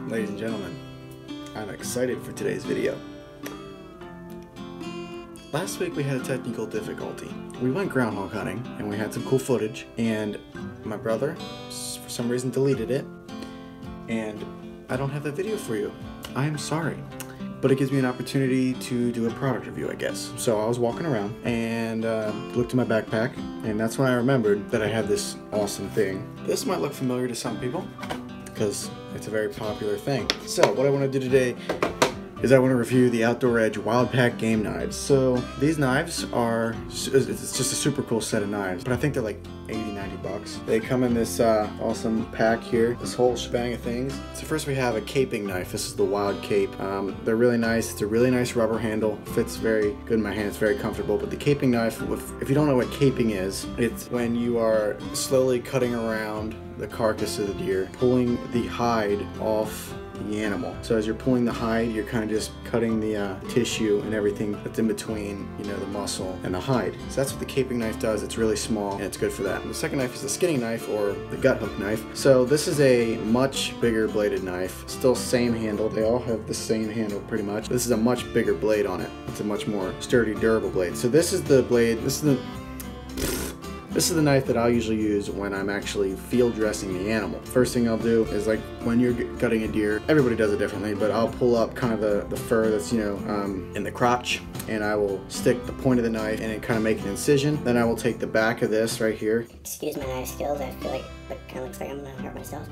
Ladies and gentlemen, I'm excited for today's video. Last week we had a technical difficulty. We went groundhog hunting and we had some cool footage and my brother, for some reason, deleted it and I don't have that video for you. I am sorry. But it gives me an opportunity to do a product review, I guess. So I was walking around and uh, looked in my backpack, and that's when I remembered that I had this awesome thing. This might look familiar to some people because it's a very popular thing. So what I want to do today is I want to review the Outdoor Edge Wild-Pak game knives. So these knives are, it's just a super cool set of knives, but I think they're like 80, 90 bucks. They come in this uh, awesome pack here, this whole shebang of things. So first we have a caping knife. This is the Wild Cape. Um, they're really nice. It's a really nice rubber handle. Fits very good in my hand. It's very comfortable. But the caping knife, if you don't know what caping is, it's when you are slowly cutting around the carcass of the deer, pulling the hide off the animal. So as you're pulling the hide, you're kind of just cutting the uh, tissue and everything that's in between, you know, the muscle and the hide. So that's what the caping knife does. It's really small and it's good for that. And the second knife is the skinning knife or the gut hook knife. So this is a much bigger bladed knife. Still same handle. They all have the same handle pretty much. This is a much bigger blade on it. It's a much more sturdy, durable blade. So this is the blade, this is the this is the knife that I'll usually use when I'm actually field dressing the animal. First thing I'll do is like when you're cutting a deer, everybody does it differently, but I'll pull up kind of the, the fur that's, you know, um, in the crotch and I will stick the point of the knife and kind of make an incision. Then I will take the back of this right here. Excuse my knife skills, I feel like it kind of looks like I'm gonna hurt myself.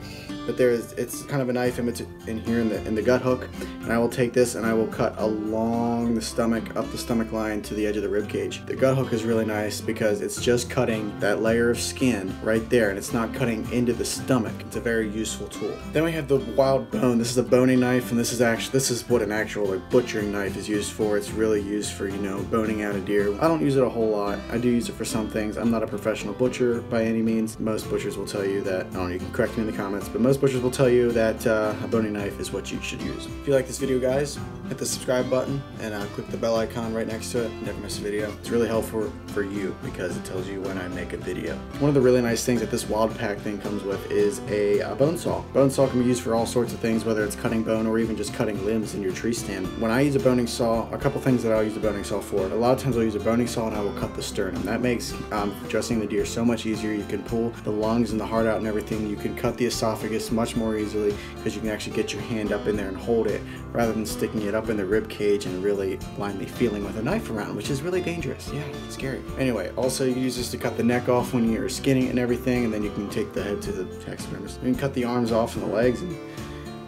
But there is, it's kind of a knife in, in here in the, in the gut hook and I will take this and I will cut along the stomach, up the stomach line to the edge of the rib cage. The gut hook is really nice because it's just cutting that layer of skin right there and it's not cutting into the stomach. It's a very useful tool. Then we have the wild bone. This is a boning knife and this is actually, this is what an actual like butchering knife is used for. It's really used for, you know, boning out a deer. I don't use it a whole lot. I do use it for some things. I'm not a professional butcher by any means. Most butchers will tell you that, I don't know, you can correct me in the comments, but most butchers will tell you that uh, a boning knife is what you should use. If you like this video, guys, hit the subscribe button and uh, click the bell icon right next to it. Never miss a video. It's really helpful for you because it tells you when I make a video. One of the really nice things that this Wild-Pak thing comes with is a, a bone saw. Bone saw can be used for all sorts of things, whether it's cutting bone or even just cutting limbs in your tree stand. When I use a boning saw, a couple things that I'll use a boning saw for. A lot of times I'll use a boning saw and I will cut the sternum. That makes um, dressing the deer so much easier. You can pull the lungs and the heart out and everything. You can cut the esophagus much more easily because you can actually get your hand up in there and hold it rather than sticking it up in the rib cage and really blindly feeling with a knife around, which is really dangerous. Yeah, scary. Anyway, also you use this to cut the neck off when you're skinning it and everything, and then you can take the head to the taxidermist. You can cut the arms off and the legs, and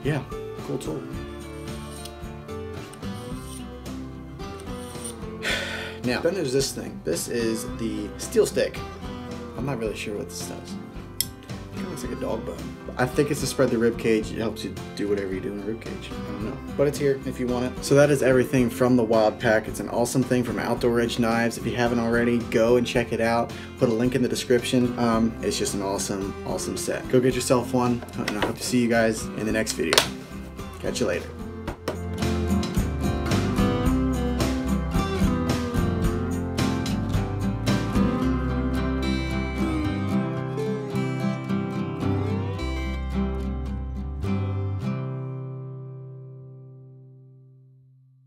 yeah, cool tool. Now, then there's this thing. This is the steel stick. I'm not really sure what this does. It looks like a dog bone. I think it's to spread the rib cage. It helps you do whatever you do in a rib cage. I don't know. But it's here if you want it. So that is everything from the Wild-Pak. It's an awesome thing from Outdoor Edge Knives. If you haven't already, go and check it out. Put a link in the description. Um, it's just an awesome, awesome set. Go get yourself one. And I hope to see you guys in the next video. Catch you later.